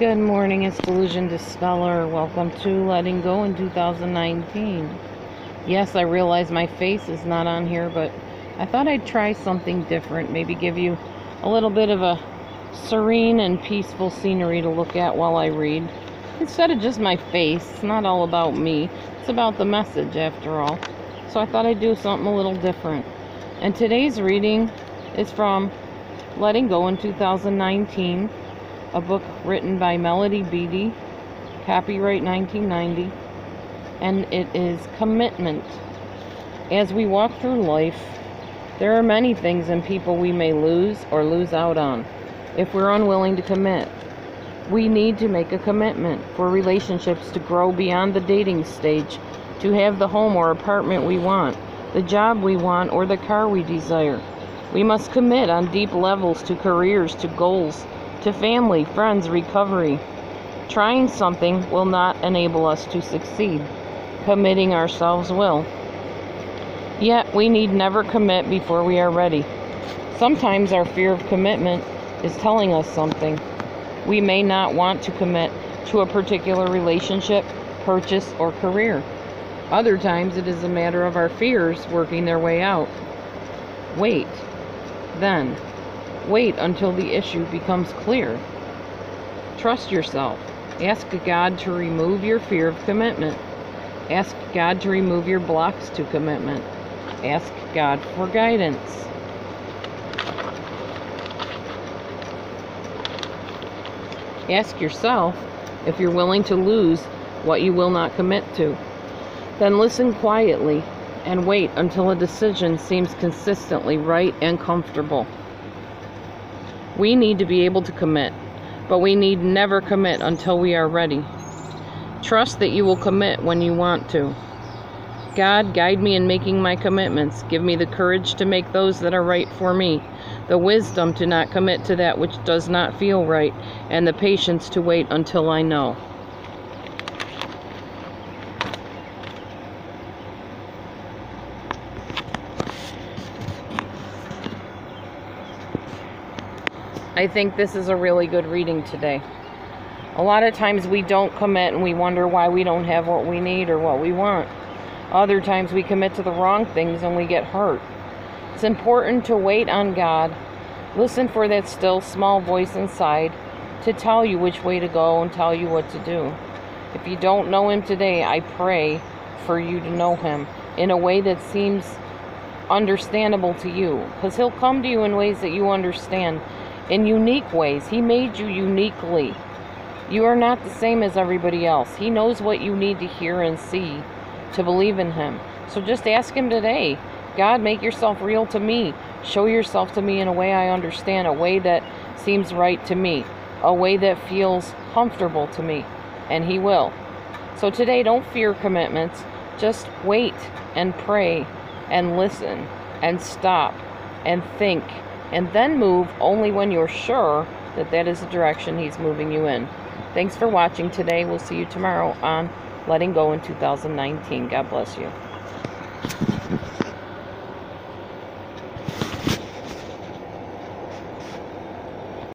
Good morning, it's Delusion Dispeller. Welcome to Letting Go in 2019. Yes, I realize my face is not on here, but I thought I'd try something different. Maybe give you a little bit of a serene and peaceful scenery to look at while I read. Instead of just my face, it's not all about me, it's about the message after all. So I thought I'd do something a little different. And today's reading is from Letting Go in 2019 a book written by Melody Beattie, copyright 1990, and it is Commitment. As we walk through life, there are many things and people we may lose or lose out on if we're unwilling to commit. We need to make a commitment for relationships to grow beyond the dating stage, to have the home or apartment we want, the job we want, or the car we desire. We must commit on deep levels to careers, to goals, to family, friends, recovery. Trying something will not enable us to succeed. Committing ourselves will. Yet we need never commit before we are ready. Sometimes our fear of commitment is telling us something. We may not want to commit to a particular relationship, purchase, or career. Other times it is a matter of our fears working their way out. Wait. Then, Wait until the issue becomes clear. Trust yourself. Ask God to remove your fear of commitment. Ask God to remove your blocks to commitment. Ask God for guidance. Ask yourself if you're willing to lose what you will not commit to. Then listen quietly and wait until a decision seems consistently right and comfortable. We need to be able to commit, but we need never commit until we are ready. Trust that you will commit when you want to. God, guide me in making my commitments. Give me the courage to make those that are right for me, the wisdom to not commit to that which does not feel right, and the patience to wait until I know. I think this is a really good reading today. A lot of times we don't commit and we wonder why we don't have what we need or what we want. Other times we commit to the wrong things and we get hurt. It's important to wait on God. Listen for that still small voice inside to tell you which way to go and tell you what to do. If you don't know Him today, I pray for you to know Him in a way that seems understandable to you because He'll come to you in ways that you understand in unique ways. He made you uniquely. You are not the same as everybody else. He knows what you need to hear and see to believe in Him. So just ask Him today God, make yourself real to me. Show yourself to me in a way I understand, a way that seems right to me, a way that feels comfortable to me. And He will. So today, don't fear commitments. Just wait and pray and listen and stop and think and then move only when you're sure that that is the direction he's moving you in. Thanks for watching today. We'll see you tomorrow on Letting Go in 2019. God bless you.